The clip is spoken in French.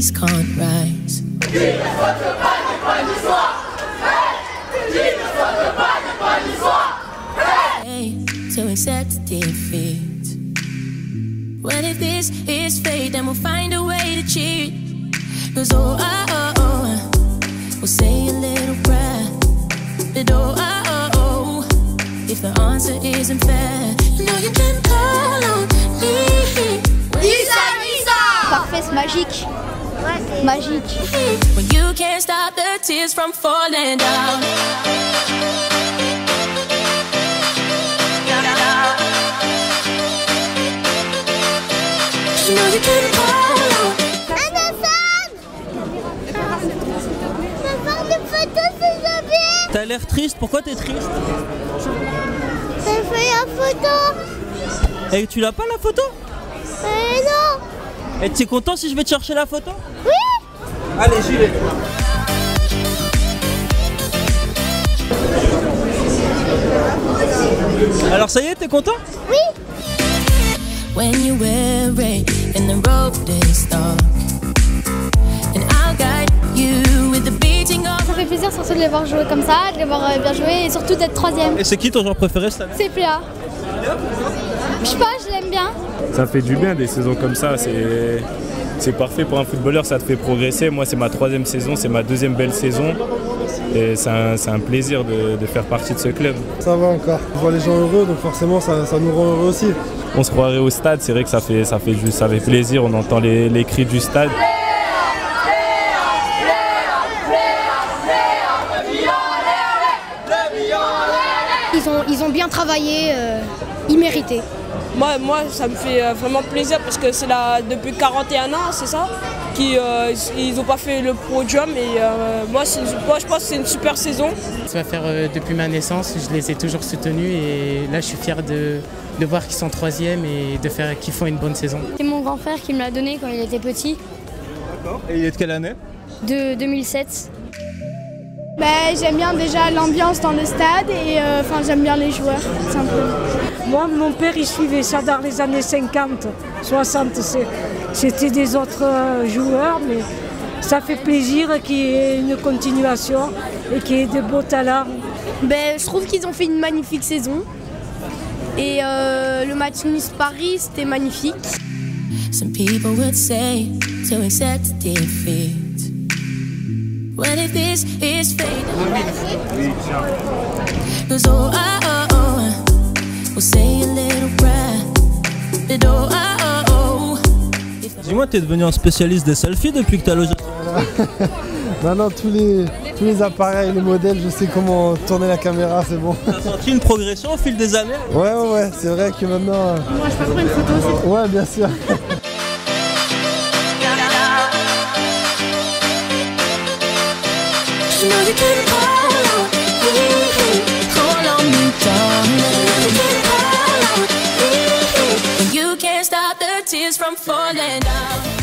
police can't rise. To accept defeat. What if this is fate? Then we'll find a way to cheat. Cause oh, oh, oh, oh, we'll say a little prayer. But oh, oh, oh, oh, if the answer isn't fair, you know you can call on me. Lisa, Lisa! Parfait, magique. Magique. When you can't stop the tears from falling down. You know you can call. On T'as l'air triste, pourquoi t'es triste? J'ai fait la photo. Et tu l'as pas la photo? Euh non. Et t'es content si je vais te chercher la photo? Oui Allez, j'y vais Alors ça y est, t'es content? Oui when you weary and the road is dark. And I'll guide you with the beating of Ça fait plaisir surtout de les voir jouer comme ça, de les voir euh, bien jouer et surtout d'être troisième. Et c'est qui ton joueur préféré cette année? C'est Pléa. Je sais pas, je l'aime bien. Ça fait du bien des saisons comme ça, c'est c'est parfait pour un footballeur, ça te fait progresser. Moi c'est ma troisième saison, c'est ma deuxième belle saison. Et c'est un, plaisir de, de faire partie de ce club. Ça va encore. On voit les gens heureux, donc forcément ça, ça nous rend heureux aussi. On se croirait au stade, c'est vrai que ça fait, ça fait, juste, ça fait plaisir, on entend les, les cris du stade. Ils ont, ils ont bien travaillé, euh, ils méritaient. Moi, moi, ça me fait euh, vraiment plaisir parce que c'est là depuis 41 ans, c'est ça qui, euh, Ils n'ont pas fait le podium et euh, moi, je pense que c'est une super saison. Ça va faire euh, depuis ma naissance, je les ai toujours soutenus et là je suis fier de, de voir qu'ils sont troisième et de faire qu'ils font une bonne saison. C'est mon grand frère qui me l'a donné quand il était petit, Et il est de quelle année? De 2007. Ben, j'aime bien déjà l'ambiance dans le stade et euh, enfin j'aime bien les joueurs simplement. Moi, mon père, il suivait ça dans les années 50, 60. c'est- C'était des autres euh, joueurs, mais ça fait plaisir qu'il y ait une continuation et qu'il y ait de beaux talents. Ben, je trouve qu'ils ont fait une magnifique saison et euh, le match Nice-Paris c'était magnifique. Some people would say to accept defeat. What if this is fate? Dis-moi, t'es devenu un spécialiste des selfies depuis que t'as logé. Maintenant tous les, tous les appareils, les modèles, je sais comment tourner la caméra, c'est bon. T'as senti une progression au fil des années Ouais ouais ouais, c'est vrai que maintenant... euh, Moi je peux prendre une photo. Ouais bien sûr. you know you can call falling down.